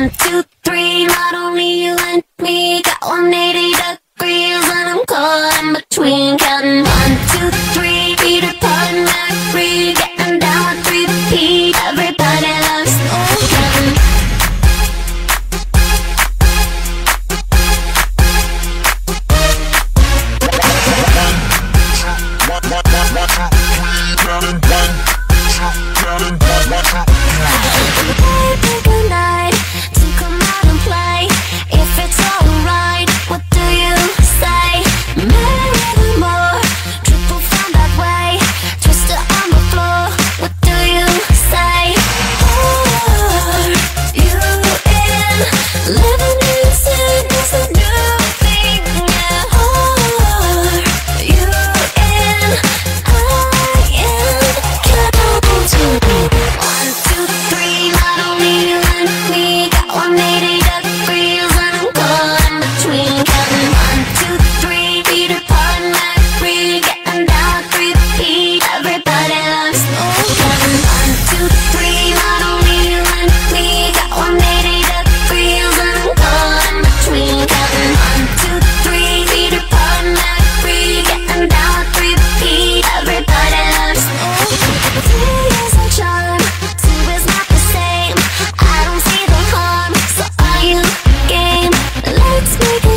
One, two, three,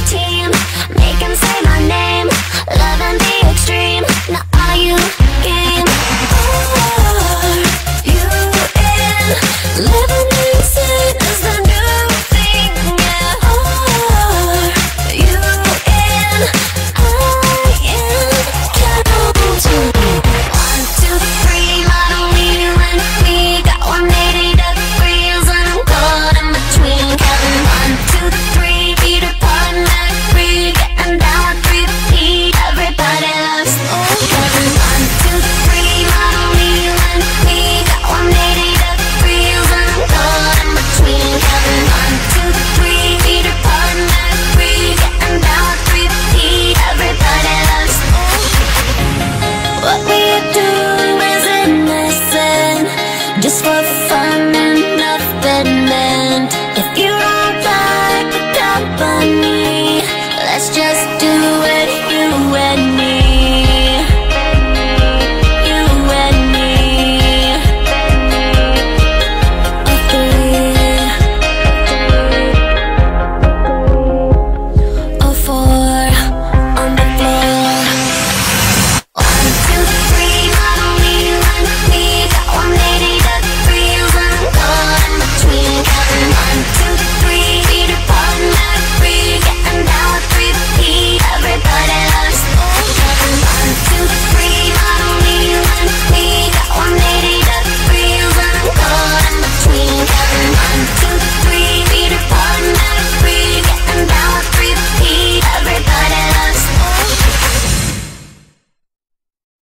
team.